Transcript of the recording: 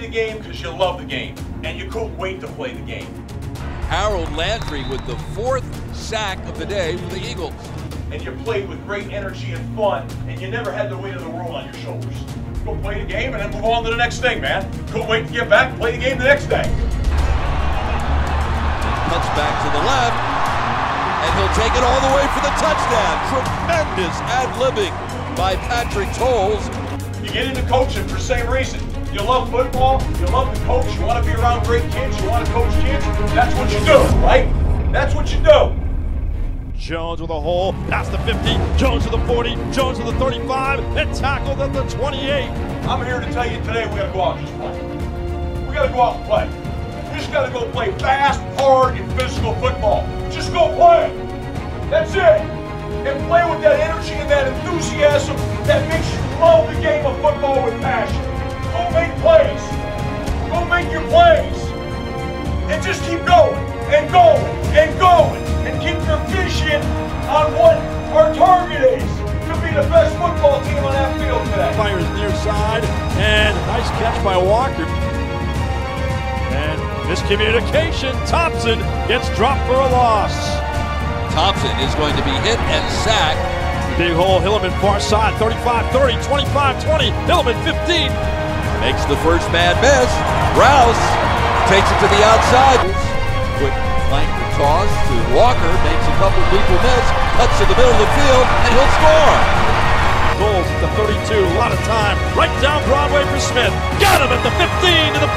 you love the game, and you couldn't wait to play the game. Harold Landry with the fourth sack of the day for the Eagles. And you played with great energy and fun, and you never had the weight of the world on your shoulders. Go play the game and then move on to the next thing, man. Couldn't wait to get back and play the game the next day. Cuts back to the left, and he'll take it all the way for the touchdown. Tremendous ad-libbing by Patrick Towles. You get into coaching for the same reason. You love football, you love to coach, you want to be around great kids, you want to coach kids. That's what you do, right? That's what you do. Jones with a hole, past the 50, Jones to the 40, Jones to the 35, and tackled at the 28. I'm here to tell you today we gotta go out and just play. We gotta go out and play. We just gotta go play fast, hard, and physical football. Just go play. That's it. And play with that energy and that enthusiasm that makes you love the game of football with passion. Make your plays. And just keep going and going and going and keep your vision on what our target is to be the best football team on that field today. Fires near side, and nice catch by Walker. And miscommunication. Thompson gets dropped for a loss. Thompson is going to be hit and sacked. Big hole, Hilliman far side, 35-30, 25-20, Hilliman 15. Makes the first bad miss. Rouse takes it to the outside. Quick flank to toss to Walker, makes a couple people miss, cuts to the middle of the field, and he'll score. Goals at the 32, a lot of time. Right down Broadway for Smith. Got him at the 15, to the